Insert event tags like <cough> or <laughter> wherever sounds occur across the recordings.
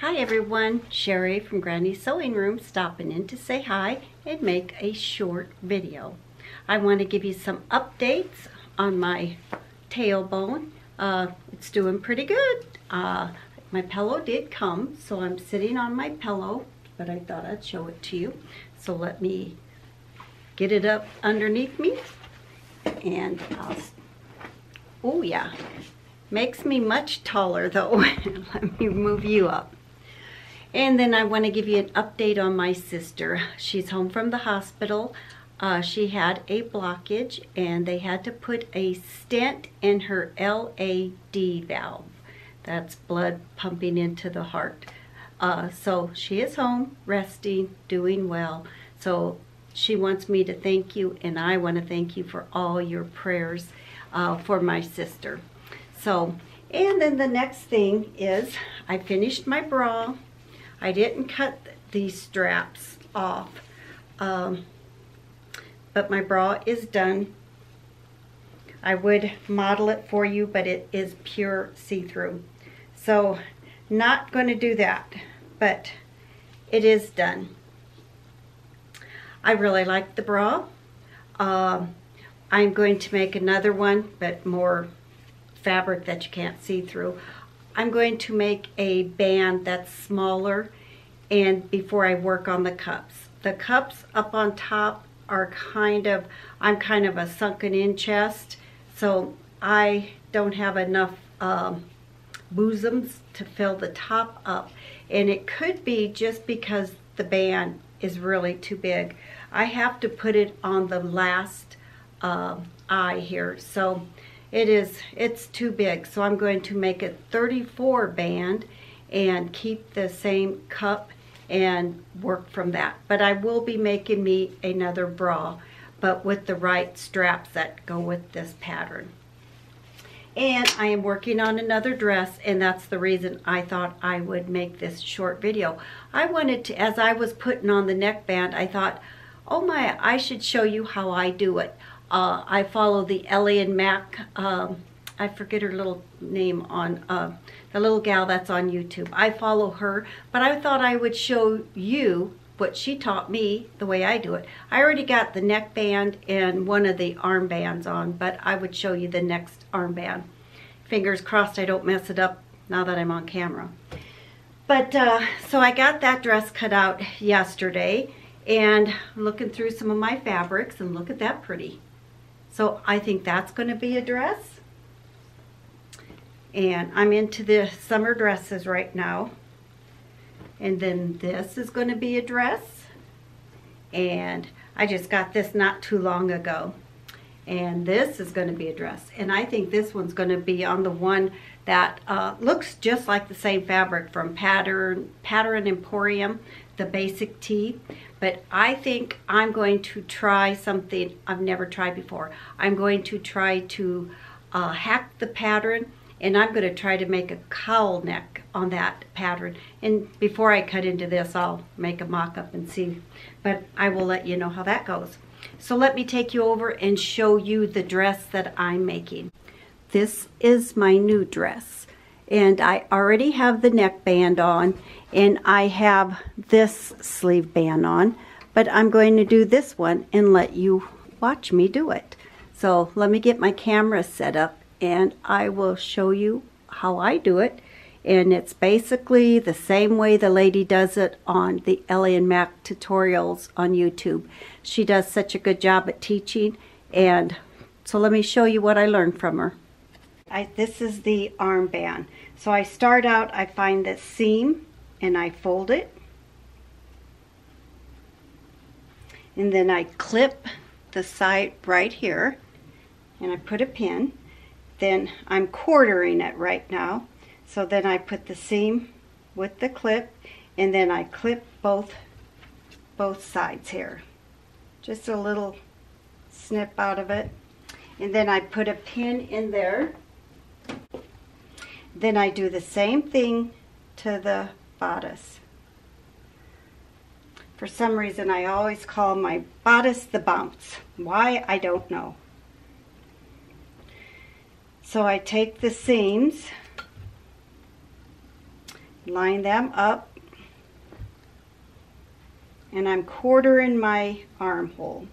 Hi everyone, Sherry from Granny's Sewing Room stopping in to say hi and make a short video. I want to give you some updates on my tailbone. Uh, it's doing pretty good. Uh, my pillow did come, so I'm sitting on my pillow, but I thought I'd show it to you. So let me get it up underneath me and I'll, oh yeah, makes me much taller though. <laughs> let me move you up. And then I want to give you an update on my sister. She's home from the hospital. Uh, she had a blockage and they had to put a stent in her LAD valve. That's blood pumping into the heart. Uh, so she is home, resting, doing well. So she wants me to thank you and I want to thank you for all your prayers uh, for my sister. So, and then the next thing is I finished my bra I didn't cut these straps off, um, but my bra is done. I would model it for you, but it is pure see-through. So not going to do that, but it is done. I really like the bra. Um, I'm going to make another one, but more fabric that you can't see through. I'm going to make a band that's smaller and before I work on the cups. The cups up on top are kind of, I'm kind of a sunken in chest, so I don't have enough um, bosoms to fill the top up. And it could be just because the band is really too big. I have to put it on the last uh, eye here. So it is, it's too big. So I'm going to make a 34 band and keep the same cup and work from that. But I will be making me another bra, but with the right straps that go with this pattern. And I am working on another dress, and that's the reason I thought I would make this short video. I wanted to, as I was putting on the neckband, I thought, oh my, I should show you how I do it. Uh, I follow the Ellie and Mac, um, I forget her little name on, uh, the little gal that's on YouTube. I follow her, but I thought I would show you what she taught me the way I do it. I already got the neckband and one of the armbands on, but I would show you the next armband. Fingers crossed I don't mess it up now that I'm on camera. But uh, so I got that dress cut out yesterday and I'm looking through some of my fabrics and look at that pretty. So I think that's going to be a dress. And I'm into the summer dresses right now. And then this is going to be a dress. And I just got this not too long ago. And this is going to be a dress. And I think this one's going to be on the one that uh, looks just like the same fabric from Pattern, Pattern Emporium, the basic tee but I think I'm going to try something I've never tried before. I'm going to try to uh, hack the pattern and I'm going to try to make a cowl neck on that pattern. And before I cut into this, I'll make a mock-up and see, but I will let you know how that goes. So let me take you over and show you the dress that I'm making. This is my new dress and I already have the neckband on and I have this sleeve band on but I'm going to do this one and let you watch me do it so let me get my camera set up and I will show you how I do it and it's basically the same way the lady does it on the Ellie and Mac tutorials on YouTube she does such a good job at teaching and so let me show you what I learned from her I, this is the armband. So I start out, I find the seam and I fold it. And then I clip the side right here and I put a pin. Then I'm quartering it right now. So then I put the seam with the clip and then I clip both both sides here. Just a little snip out of it. And then I put a pin in there then I do the same thing to the bodice. For some reason, I always call my bodice the bounce. Why, I don't know. So I take the seams, line them up and I'm quartering my armhole.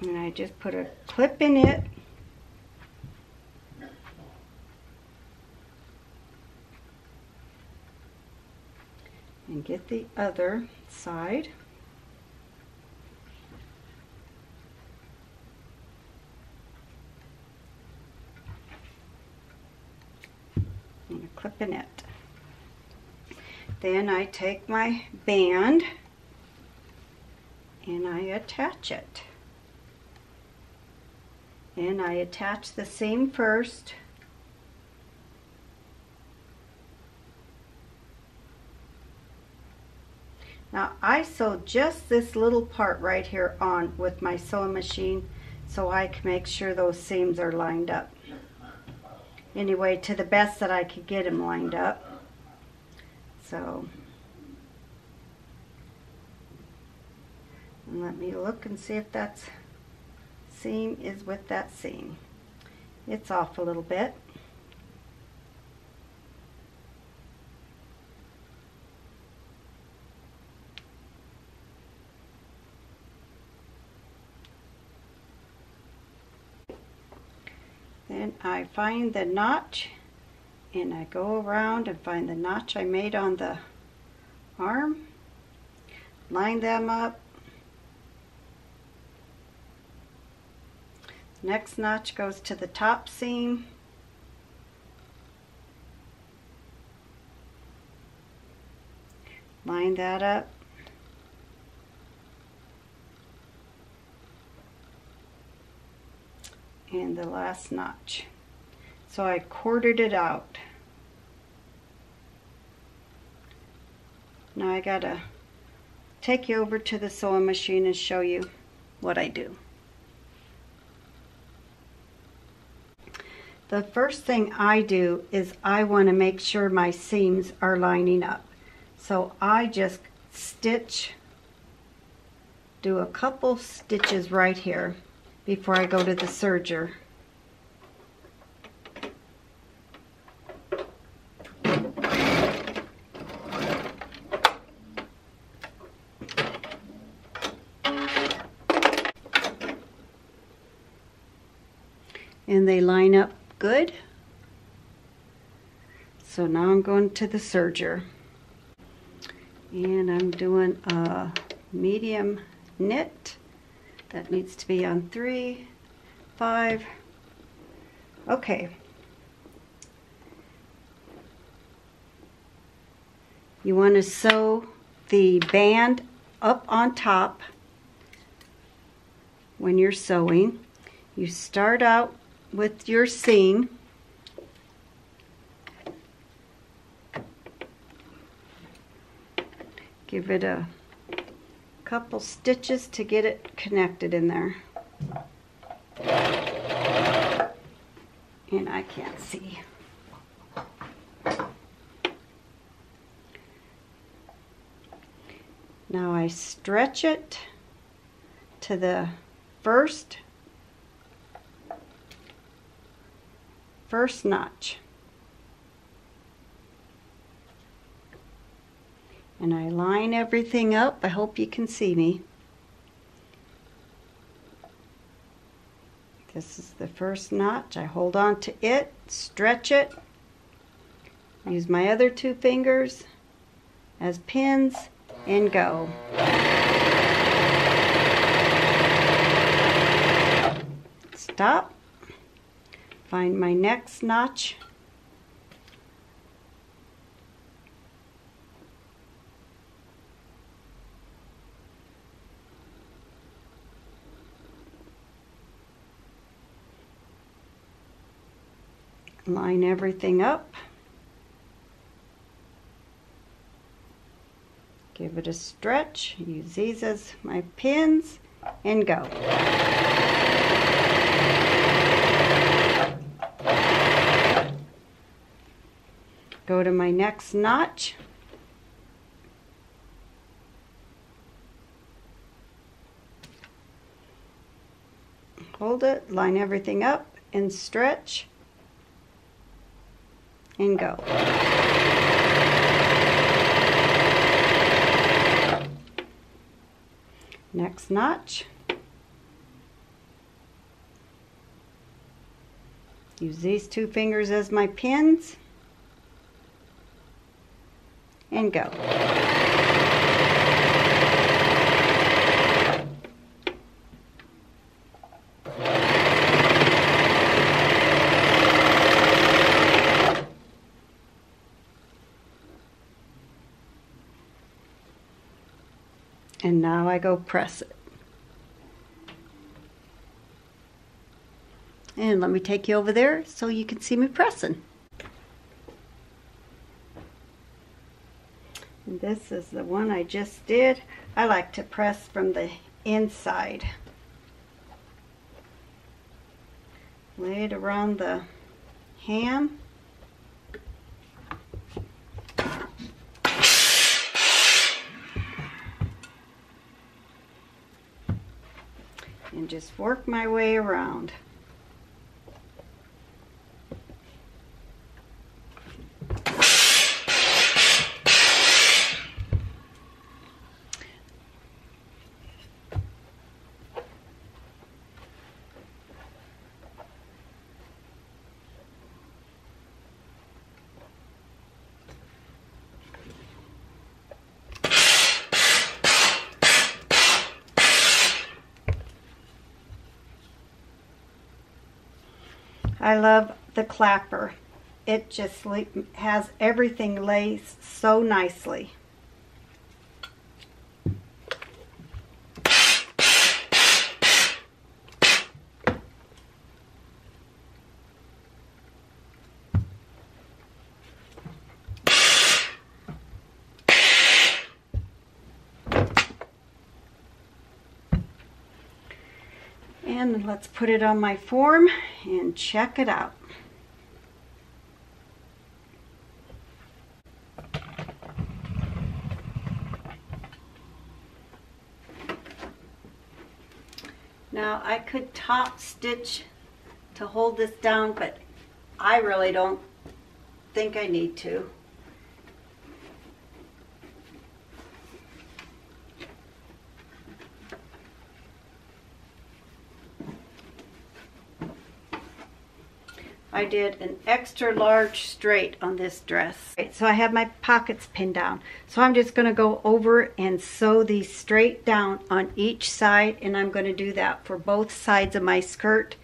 And I just put a clip in it. And get the other side. And a clip in it. Then I take my band and I attach it. And I attach the seam first. Now I sew just this little part right here on with my sewing machine so I can make sure those seams are lined up. Anyway to the best that I could get them lined up so let me look and see if that seam is with that seam. It's off a little bit. Then I find the notch and I go around and find the notch I made on the arm, line them up, Next notch goes to the top seam. Line that up. And the last notch. So I quartered it out. Now I gotta take you over to the sewing machine and show you what I do. The first thing I do is I want to make sure my seams are lining up. So I just stitch, do a couple stitches right here before I go to the serger. and they line up good. Now I'm going to the serger. And I'm doing a medium knit. That needs to be on three, five. Okay. You want to sew the band up on top when you're sewing. You start out with your seam. Give it a couple stitches to get it connected in there. And I can't see. Now I stretch it to the first first notch. And I line everything up. I hope you can see me. This is the first notch. I hold on to it, stretch it, use my other two fingers as pins, and go. Stop find my next notch line everything up. Give it a stretch use these as my pins and go. Go to my next notch. hold it, line everything up and stretch and go. Next notch. Use these two fingers as my pins and go. And now I go press it. And let me take you over there so you can see me pressing. And this is the one I just did. I like to press from the inside. Lay it around the ham. Just work my way around. I love the clapper. It just has everything lays so nicely. And let's put it on my form and check it out. Now I could top stitch to hold this down, but I really don't think I need to. I did an extra large straight on this dress. Right, so I have my pockets pinned down. So I'm just going to go over and sew these straight down on each side and I'm going to do that for both sides of my skirt.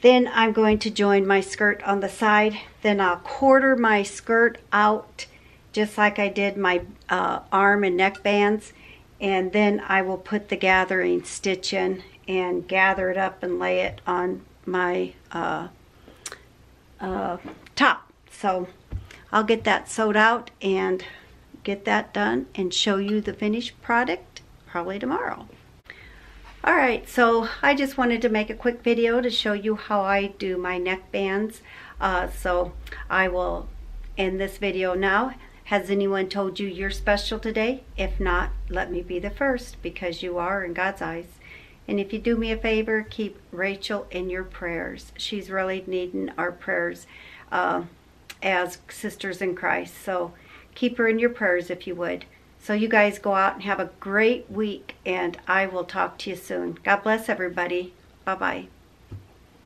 Then I'm going to join my skirt on the side. Then I'll quarter my skirt out just like I did my uh, arm and neck bands. And then I will put the gathering stitch in and gather it up and lay it on my uh, uh, top. So I'll get that sewed out and get that done and show you the finished product probably tomorrow. Alright, so I just wanted to make a quick video to show you how I do my neck bands. Uh, so I will end this video now. Has anyone told you you're special today? If not, let me be the first because you are in God's eyes. And if you do me a favor, keep Rachel in your prayers. She's really needing our prayers uh, as sisters in Christ. So keep her in your prayers if you would. So you guys go out and have a great week, and I will talk to you soon. God bless everybody. Bye-bye.